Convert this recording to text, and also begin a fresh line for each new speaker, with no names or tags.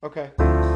Okay.